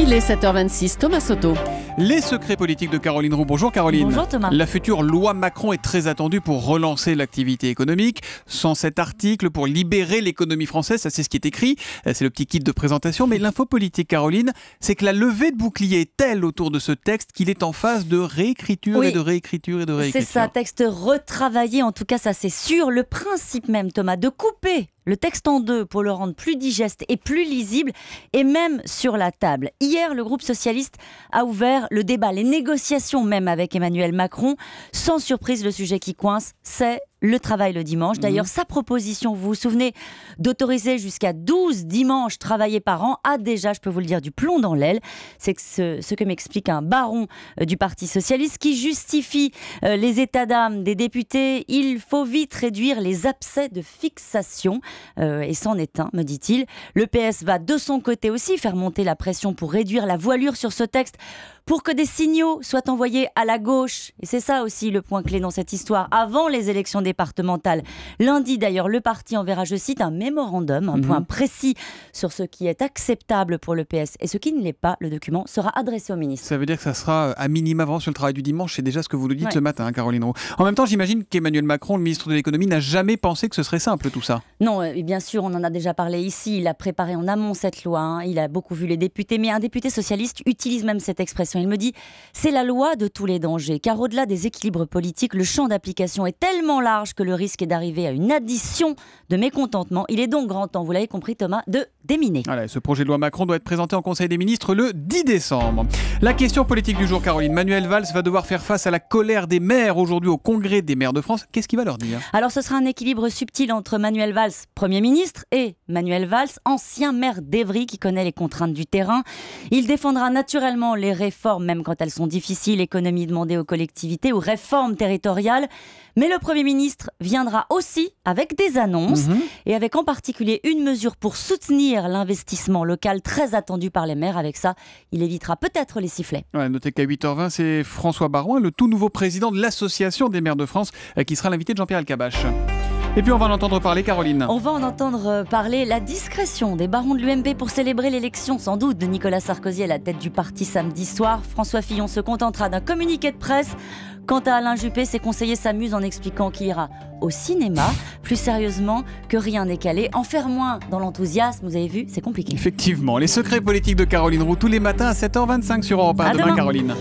Il est 7h26, Thomas Soto. Les secrets politiques de Caroline Roux. Bonjour Caroline. Bonjour Thomas. La future loi Macron est très attendue pour relancer l'activité économique. Sans cet article, pour libérer l'économie française, ça c'est ce qui est écrit. Euh, C'est le petit kit de présentation. Mais l'info politique, Caroline, c'est que la levée de bouclier est telle autour de ce texte qu'il est en phase de réécriture Oui. et de réécriture et de C'est réécriture. ça, texte retravaillé, en tout cas ça c'est sûr. Le principe même, Thomas, de couper le texte en deux pour le rendre plus digeste et plus lisible est même sur la table. Hier, le groupe socialiste a ouvert le débat, les négociations même avec Emmanuel Macron. Sans surprise, le sujet qui coince, c'est le travail le dimanche. D'ailleurs, sa proposition, vous vous souvenez, d'autoriser jusqu'à 12 dimanches travaillés par an a déjà, je peux vous le dire, du plomb dans l'aile. C'est ce que m'explique un baron euh, du Parti socialiste qui justifie euh, les états d'âme des députés. Il faut vite réduire les abcès de fixation. Euh, et c'en est un, me dit-il. Le PS va de son côté aussi faire monter la pression pour réduire la voilure sur ce texte, pour que des signaux soient envoyés à la gauche. Et c'est ça aussi le point clé dans cette histoire, avant les élections Lundi d'ailleurs, le parti enverra, je cite, un mémorandum, un Mhm. point précis sur ce qui est acceptable pour le PS et ce qui ne l'est pas. Le document sera adressé au ministre. Ça veut dire que ça sera à minima avant sur le travail du dimanche. C'est déjà ce que vous nous dites Ouais. ce matin, hein, Caroline Roux. En même temps, j'imagine qu'Emmanuel Macron, le ministre de l'économie, n'a jamais pensé que ce serait simple tout ça. Non, euh, et bien sûr, on en a déjà parlé ici. Il a préparé en amont cette loi. hein. Il a beaucoup vu les députés. Mais un député socialiste utilise même cette expression. Il me dit c'est la loi de tous les dangers. Car au-delà des équilibres politiques, le champ d'application est tellement large que le risque est d'arriver à une addition de mécontentement. Il est donc grand temps, vous l'avez compris, Thomas, de déminer. Voilà, ce projet de loi Macron doit être présenté en Conseil des ministres le 10 décembre. La question politique du jour, Caroline. Manuel Valls va devoir faire face à la colère des maires aujourd'hui au Congrès des maires de France. Qu'est-ce qu'il va leur dire? Alors ce sera un équilibre subtil entre Manuel Valls, Premier ministre, et Manuel Valls, ancien maire d'Evry qui connaît les contraintes du terrain. Il défendra naturellement les réformes, même quand elles sont difficiles, économie demandée aux collectivités ou réformes territoriales. Mais le Premier ministre viendra aussi avec des annonces Mhm. et avec en particulier une mesure pour soutenir l'investissement local très attendu par les maires. Avec ça, il évitera peut-être les sifflets. Ouais, notez qu'à 8h20, c'est François Barouin, le tout nouveau président de l'Association des maires de France, euh, qui sera l'invité de Jean-Pierre Alcabache. Et puis on va en entendre parler, Caroline. On va en entendre euh, parler la discrétion des barons de l'UMP pour célébrer l'élection sans doute de Nicolas Sarkozy à la tête du parti samedi soir. François Fillon se contentera d'un communiqué de presse. Quant à Alain Juppé, ses conseillers s'amusent en expliquant qu'il ira au cinéma. Plus sérieusement, que rien n'est calé. En faire moins dans l'enthousiasme, vous avez vu, c'est compliqué. Effectivement, les secrets politiques de Caroline Roux tous les matins à 7h25 sur Europe 1. À demain, demain. Caroline.